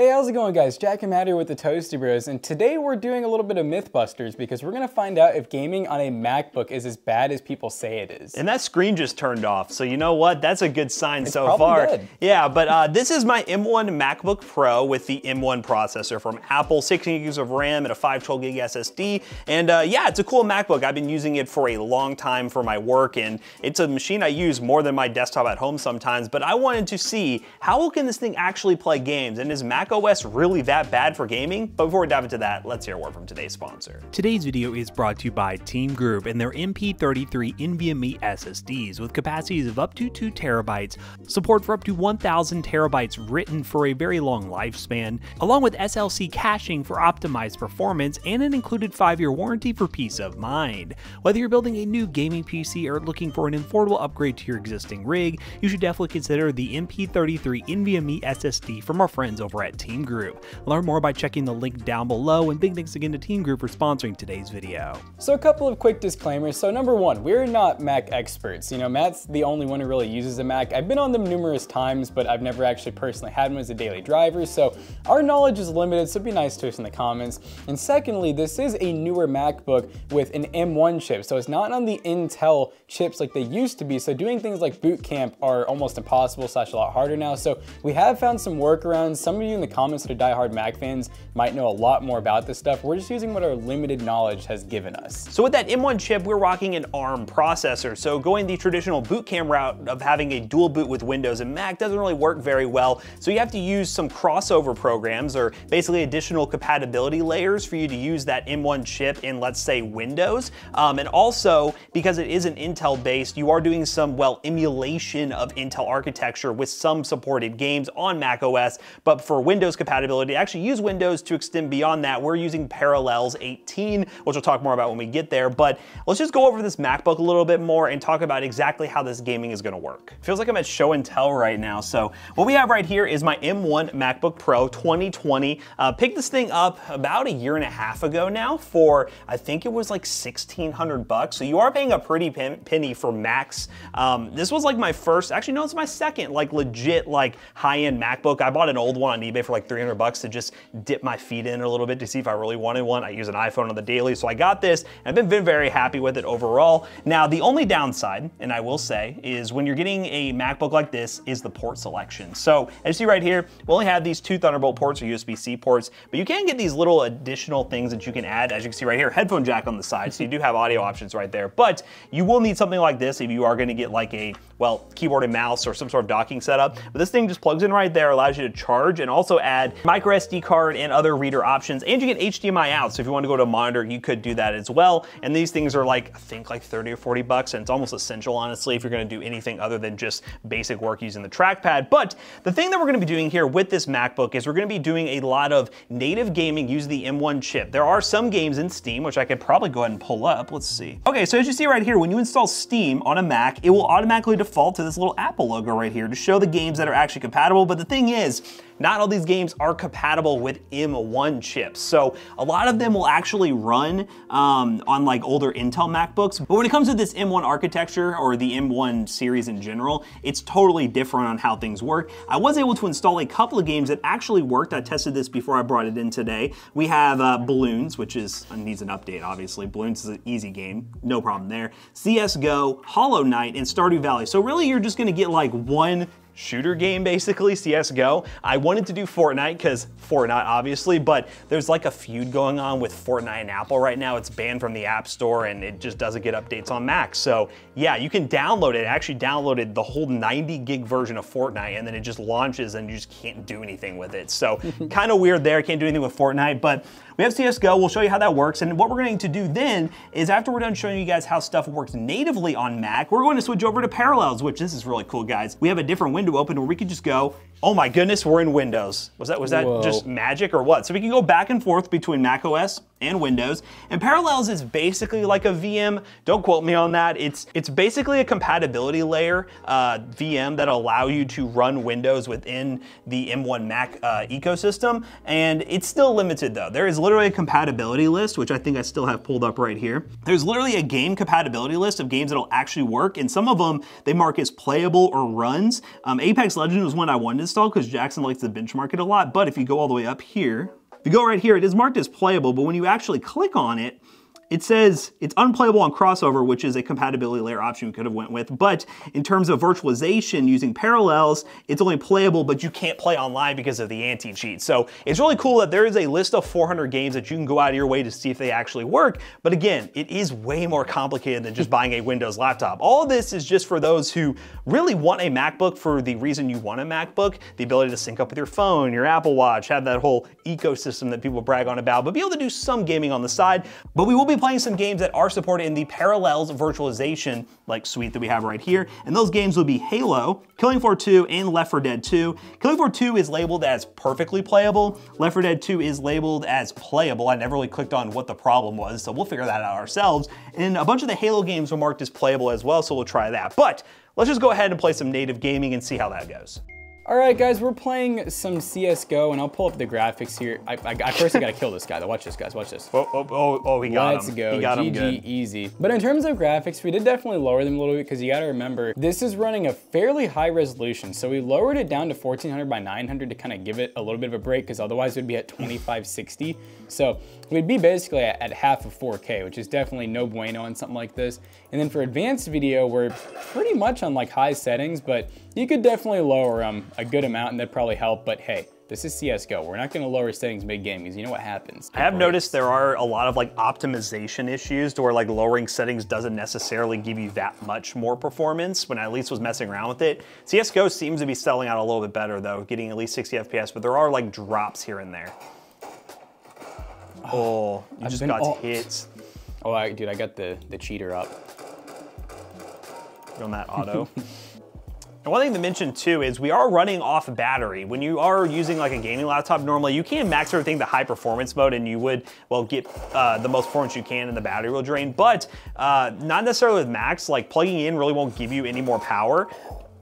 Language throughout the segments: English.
Hey, how's it going guys? Jack and Matt here with the Toasty Bros, and today we're doing a little bit of Mythbusters because we're gonna find out if gaming on a MacBook is as bad as people say it is. And that screen just turned off, so you know what? That's a good sign It's so far. dead. Yeah, but uh, this is my M1 MacBook Pro with the M1 processor from Apple, 16 gigs of RAM and a 512 gig SSD. And uh, yeah, it's a cool MacBook. I've been using it for a long time for my work, and it's a machine I use more than my desktop at home sometimes. But I wanted to see how well can this thing actually play games, and is Mac OS really that bad for gaming? But before we dive into that, let's hear a word from today's sponsor. Today's video is brought to you by Team Group and their MP33 NVMe SSDs with capacities of up to 2 terabytes, support for up to 1000 terabytes written for a very long lifespan, along with SLC caching for optimized performance and an included 5-year warranty for peace of mind. Whether you're building a new gaming PC or looking for an affordable upgrade to your existing rig, you should definitely consider the MP33 NVMe SSD from our friends over at Team Group. Learn more by checking the link down below and big thanks again to Team Group for sponsoring today's video. So a couple of quick disclaimers. So number one, we're not Mac experts. You know, Matt's the only one who really uses a Mac. I've been on them numerous times, but I've never actually personally had one as a daily driver, so our knowledge is limited, so be nice to us in the comments. And secondly, this is a newer MacBook with an M1 chip, so it's not on the Intel chips like they used to be, so doing things like boot camp are almost impossible slash a lot harder now. So we have found some workarounds. Some of you in the comments that are diehard Mac fans might know a lot more about this stuff. We're just using what our limited knowledge has given us. So with that M1 chip, we're rocking an ARM processor. So going the traditional boot camp route of having a dual boot with Windows and Mac doesn't really work very well. So you have to use some crossover programs or basically additional compatibility layers for you to use that M1 chip in, let's say, Windows. Um, and also, because it is an Intel based, you are doing some, well, emulation of Intel architecture with some supported games on Mac OS. But for Windows compatibility, actually use Windows to extend beyond that. We're using Parallels 18, which we'll talk more about when we get there. But let's just go over this MacBook a little bit more and talk about exactly how this gaming is gonna work. Feels like I'm at show and tell right now. So what we have right here is my M1 MacBook Pro 2020. Uh, picked this thing up about a year and a half ago now for, I think it was like 1600 bucks. So you are paying a pretty pen penny for Macs. Um, this was like my first, actually no, it's my second like legit like high-end MacBook. I bought an old one on eBay for like 300 bucks to just dip my feet in a little bit to see if I really wanted one. I use an iPhone on the daily, so I got this and I've been very happy with it overall. Now, the only downside, and I will say, is when you're getting a MacBook like this is the port selection. So as you see right here, we only have these two Thunderbolt ports or USB-C ports, but you can get these little additional things that you can add. As you can see right here, headphone jack on the side, so you do have audio options right there. But you will need something like this if you are gonna get like a, well, keyboard and mouse or some sort of docking setup. But this thing just plugs in right there, allows you to charge and also add micro SD card and other reader options. And you get HDMI out, so if you want to go to a monitor, you could do that as well. And these things are like, I think like 30 or 40 bucks, and it's almost essential, honestly, if you're gonna do anything other than just basic work using the trackpad. But the thing that we're gonna be doing here with this MacBook is we're gonna be doing a lot of native gaming using the M1 chip. There are some games in Steam, which I could probably go ahead and pull up. Let's see. Okay, so as you see right here, when you install Steam on a Mac, it will automatically default to this little Apple logo right here to show the games that are actually compatible. But the thing is, not all these games are compatible with M1 chips. So a lot of them will actually run um, on like older Intel MacBooks. But when it comes to this M1 architecture or the M1 series in general, it's totally different on how things work. I was able to install a couple of games that actually worked. I tested this before I brought it in today. We have uh, Balloons, which is uh, needs an update, obviously. Balloons is an easy game, no problem there. CSGO, Hollow Knight, and Stardew Valley. So really you're just gonna get like one shooter game basically, CSGO. I wanted to do Fortnite because Fortnite obviously, but there's like a feud going on with Fortnite and Apple right now. It's banned from the App Store and it just doesn't get updates on Mac. So yeah, you can download it. I actually downloaded the whole 90 gig version of Fortnite and then it just launches and you just can't do anything with it. So kind of weird there, can't do anything with Fortnite, but we have CSGO, we'll show you how that works, and what we're going to do then is after we're done showing you guys how stuff works natively on Mac, we're going to switch over to Parallels, which this is really cool, guys. We have a different window open where we could just go, oh my goodness, we're in Windows. Was that, was that Whoa. just magic or what? So we can go back and forth between Mac OS and Windows. And Parallels is basically like a VM. Don't quote me on that. It's it's basically a compatibility layer uh, VM that allow you to run Windows within the M1 Mac uh, ecosystem. And it's still limited though. There is literally a compatibility list, which I think I still have pulled up right here. There's literally a game compatibility list of games that'll actually work. And some of them they mark as playable or runs. Um, Apex Legends was one I wanted to install because Jackson likes to benchmark it a lot, but if you go all the way up here, if you go right here, it is marked as playable, but when you actually click on it, it says it's unplayable on crossover, which is a compatibility layer option we could have went with. But in terms of virtualization using parallels, it's only playable, but you can't play online because of the anti-cheat. So it's really cool that there is a list of 400 games that you can go out of your way to see if they actually work. But again, it is way more complicated than just buying a Windows laptop. All this is just for those who really want a MacBook for the reason you want a MacBook, the ability to sync up with your phone, your Apple Watch, have that whole ecosystem that people brag on about, but be able to do some gaming on the side. But we will be playing some games that are supported in the Parallels virtualization like suite that we have right here. And those games will be Halo, Killing Floor 2, and Left 4 Dead 2. Killing Floor 2 is labeled as perfectly playable. Left 4 Dead 2 is labeled as playable. I never really clicked on what the problem was, so we'll figure that out ourselves. And a bunch of the Halo games were marked as playable as well, so we'll try that. But let's just go ahead and play some native gaming and see how that goes. All right, guys, we're playing some CSGO, and I'll pull up the graphics here. I, I, I first I gotta kill this guy, though. Watch this, guys, watch this. Oh, oh, oh, oh he got Let's him. go, He got him GG, good. easy. But in terms of graphics, we did definitely lower them a little bit because you gotta remember, this is running a fairly high resolution. So we lowered it down to 1400 by 900 to kind of give it a little bit of a break because otherwise it would be at 2560. So we'd be basically at, at half of 4K, which is definitely no bueno on something like this. And then for advanced video, we're pretty much on like high settings, but you could definitely lower them a good amount and that'd probably help. But hey, this is CSGO. We're not gonna lower settings mid-game because you know what happens. I have noticed there are a lot of like optimization issues to where like lowering settings doesn't necessarily give you that much more performance when I at least was messing around with it. CSGO seems to be selling out a little bit better though, getting at least 60 FPS, but there are like drops here and there. Oh, you I've just got alt. hit Oh, I, dude, I got the, the cheater up. on that auto. And one thing to mention too is we are running off battery. When you are using like a gaming laptop normally, you can max everything to high performance mode and you would, well, get uh, the most performance you can and the battery will drain, but uh, not necessarily with max, like plugging in really won't give you any more power.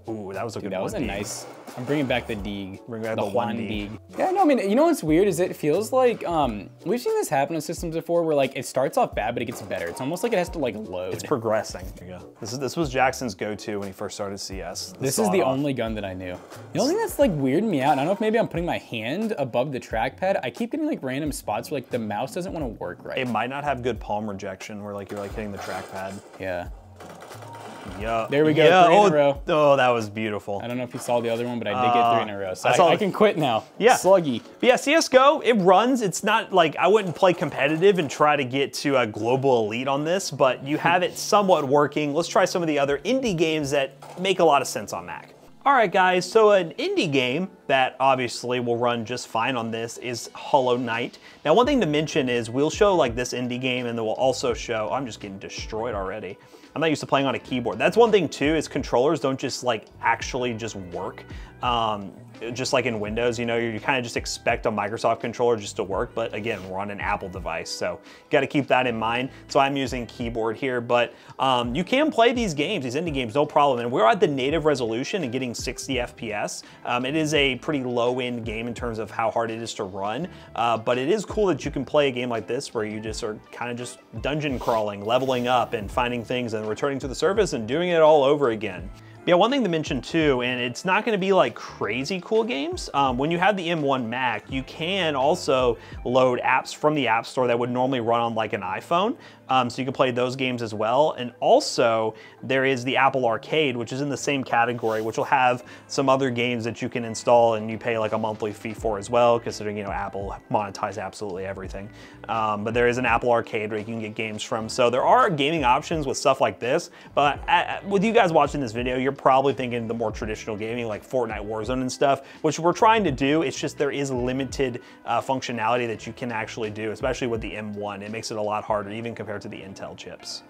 Ooh, that was a good one. That was a one, nice. I'm bringing back the Deeg. Bring back the Juan 1D. Deeg. Yeah, no, I mean, you know what's weird is it feels like um we've seen this happen on systems before where like it starts off bad but it gets better. It's almost like it has to like load. It's progressing. There you go. This, is, this was Jackson's go-to when he first started CS. the this is the sawed-off. only gun that I knew. The only thing that's like weirding me out, and I don't know if maybe I'm putting my hand above the trackpad. I keep getting like random spots where like the mouse doesn't want to work right. It might not have good palm rejection where like you're like hitting the trackpad. yeah. Yeah. There we go, Yeah. three in oh, a row. oh, that was beautiful. I don't know if you saw the other one, but I did get three in a row. So uh, I I, I the- can quit now. Yeah. Sluggy. But yeah, CSGO, it runs. It's not like I wouldn't play competitive and try to get to a global elite on this, but you have it somewhat working. Let's try some of the other indie games that make a lot of sense on Mac. All right, guys, so an indie game that obviously will run just fine on this is Hollow Knight. Now, one thing to mention is we'll show like this indie game and then we'll also show, I'm just getting destroyed already. I'm not used to playing on a keyboard. That's one thing too, is controllers don't just like actually just work. Um, just like in Windows, you know, you kind of just expect a Microsoft controller just to work, but again, we're on an Apple device, so you gotta keep that in mind. So I'm using keyboard here, but um, you can play these games, these indie games, no problem. And we're at the native resolution and getting 60 FPS. Um, it is a pretty low end game in terms of how hard it is to run, uh, but it is cool that you can play a game like this where you just are kind of just dungeon crawling, leveling up and finding things and returning to the surface and doing it all over again. Yeah, one thing to mention too, and it's not gonna be like crazy cool games. Um, when you have the M1 Mac, you can also load apps from the App Store that would normally run on like an iPhone. Um, so you can play those games as well. And also there is the Apple Arcade, which is in the same category, which will have some other games that you can install and you pay like a monthly fee for as well, considering, you know, Apple monetize absolutely everything. Um, but there is an Apple Arcade where you can get games from. So there are gaming options with stuff like this, but uh, with you guys watching this video, you're probably thinking the more traditional gaming like Fortnite Warzone and stuff, which we're trying to do. It's just there is limited uh, functionality that you can actually do, especially with the M1. It makes it a lot harder, even compared to the Intel chips.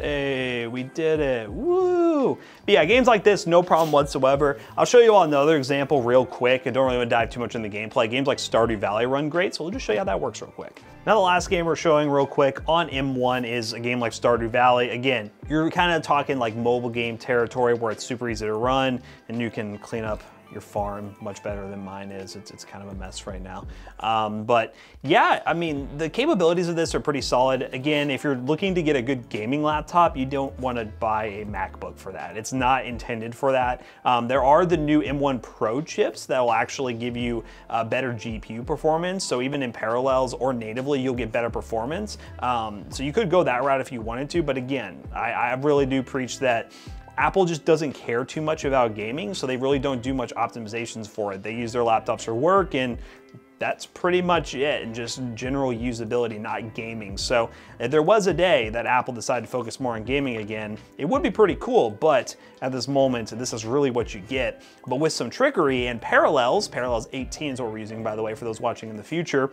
Hey, we did it, woo! But yeah, games like this, no problem whatsoever. I'll show you all another example real quick. I don't really want to dive too much into the gameplay. Games like Stardew Valley run great, so we'll just show you how that works real quick. Now the last game we're showing real quick on M1 is a game like Stardew Valley. Again, you're kind of talking like mobile game territory where it's super easy to run and you can clean up your farm much better than mine is. It's, it's kind of a mess right now. Um, but yeah, I mean, the capabilities of this are pretty solid. Again, if you're looking to get a good gaming laptop, you don't want to buy a MacBook for that. It's not intended for that. Um, there are the new M1 Pro chips that will actually give you uh, better GPU performance. So even in parallels or natively, you'll get better performance. Um, so you could go that route if you wanted to. But again, I, I really do preach that Apple just doesn't care too much about gaming, so they really don't do much optimizations for it. They use their laptops for work and that's pretty much it, and just general usability, not gaming. So if there was a day that Apple decided to focus more on gaming again, it would be pretty cool, but at this moment, this is really what you get. But with some trickery and parallels, Parallels 18 is what we're using, by the way, for those watching in the future,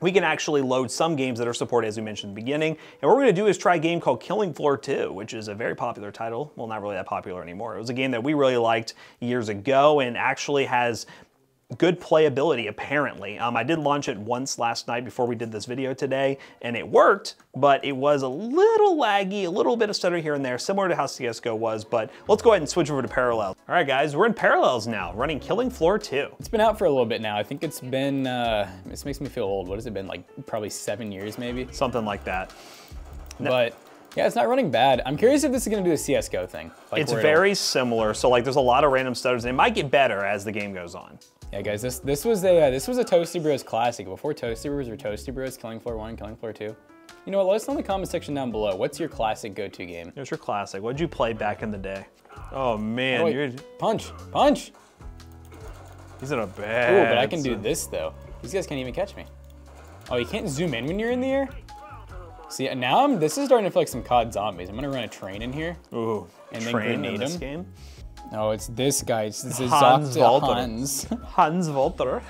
we can actually load some games that are supported as we mentioned in the beginning. And what we're gonna do is try a game called Killing Floor 2, which is a very popular title. Well, not really that popular anymore. It was a game that we really liked years ago and actually has good playability apparently. Um, I did launch it once last night before we did this video today and it worked, but it was a little laggy, a little bit of stutter here and there, similar to how CSGO was, but let's go ahead and switch over to Parallel. All right guys, we're in Parallels now, running Killing Floor 2. It's been out for a little bit now. I think it's been, uh, this makes me feel old. What has it been, like probably seven years maybe? Something like that. But yeah, it's not running bad. I'm curious if this is gonna do a CSGO thing. Like it's very similar, so like there's a lot of random stutters, and it might get better as the game goes on. Yeah, guys, this this was a uh, this was a Toasty Bros classic. Before Toasty Bros or Toasty Bros, Killing Floor 1, Killing Floor 2. You know what, let us know in the comment section down below. What's your classic go-to game? What's your classic? What'd you play back in the day? Oh man, oh, you're... Punch, punch! He's in a bad... Ooh, but I can do this though. These guys can't even catch me. Oh, you can't zoom in when you're in the air? See, now I'm, this is starting to feel like some COD zombies. I'm gonna run a train in here. Ooh, and then grenade in game? No, it's this guy. It's this Hans Volter. Hans. Hans Volter.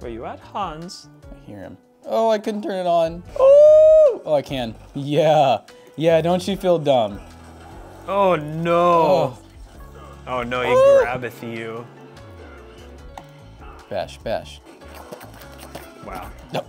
Where you at, Hans? I hear him. Oh, I couldn't turn it on. Oh, oh I can. Yeah. Yeah, don't you feel dumb? Oh, no. Oh, oh no, he oh. grabbeth you. Bash, bash. Wow. No.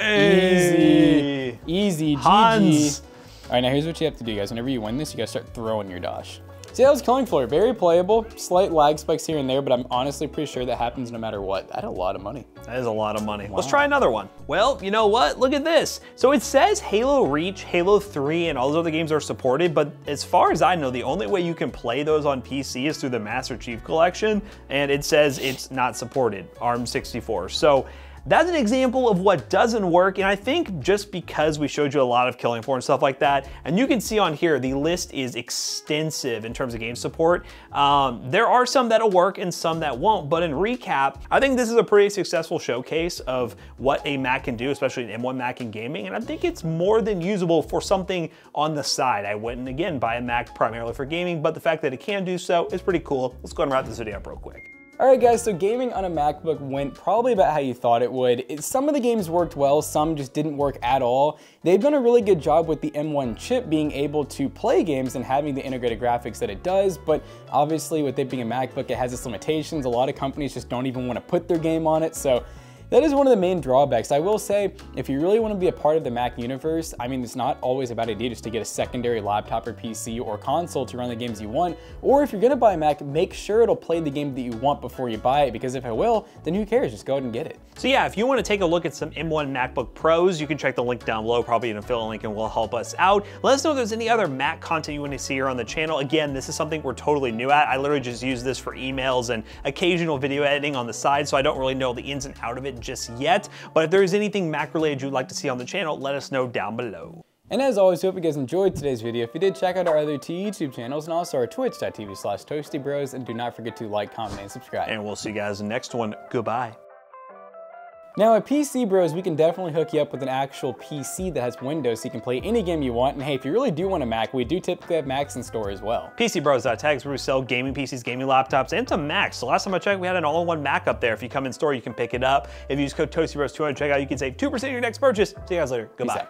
Hey. Easy. Easy, Hans. GG. All right, now here's what you have to do, guys. Whenever you win this, you gotta start throwing your dosh. See, that was Killing Floor. Very playable, slight lag spikes here and there, but I'm honestly pretty sure that happens no matter what. Had a lot of money. That is a lot of money. Wow. Let's try another one. Well, you know what? Look at this. So it says Halo Reach, Halo 3, and all those other games are supported, but as far as I know, the only way you can play those on PC is through the Master Chief Collection, and it says it's not supported, ARM64. So that's an example of what doesn't work, and I think just because we showed you a lot of Killing Floor and stuff like that, and you can see on here, the list is extensive in terms of game support. Um, there are some that'll work and some that won't, but in recap, I think this is a pretty successful showcase of what a Mac can do, especially an M1 Mac in gaming, and I think it's more than usable for something on the side. I wouldn't, again, buy a Mac primarily for gaming, but the fact that it can do so is pretty cool. Let's go and wrap this video up real quick. Alright guys, so gaming on a MacBook went probably about how you thought it would. It, some of the games worked well, some just didn't work at all. They've done a really good job with the M1 chip being able to play games and having the integrated graphics that it does, but obviously with it being a MacBook, it has its limitations. A lot of companies just don't even want to put their game on it, so that is one of the main drawbacks. I will say, if you really want to be a part of the Mac universe, I mean, it's not always a bad idea just to get a secondary laptop or PC or console to run the games you want. Or if you're going to buy a Mac, make sure it'll play the game that you want before you buy it, because if it will, then who cares? Just go ahead and get it. So yeah, if you want to take a look at some M1 MacBook Pros, you can check the link down below, probably an affiliate link and will help us out. Let us know if there's any other Mac content you want to see here on the channel. Again, this is something we're totally new at. I literally just use this for emails and occasional video editing on the side, so I don't really know the ins and out of it just yet. But if there is anything Mac related you'd like to see on the channel, let us know down below. And as always, hope you guys enjoyed today's video. If you did, check out our other two YouTube channels and also our twitch.tv slash toastybros. And do not forget to like, comment, and subscribe. And we'll see you guys in the next one. Goodbye. Now at PC Bros, we can definitely hook you up with an actual PC that has Windows so you can play any game you want. And hey, if you really do want a Mac, we do typically have Macs in store as well. PCBros.tech uh, is where we sell gaming PCs, gaming laptops, and some Macs. So last time I checked, we had an all-in-one Mac up there. If you come in store, you can pick it up. If you use code ToastyBros200 checkout, you can save 2% of your next purchase. See you guys later. Goodbye.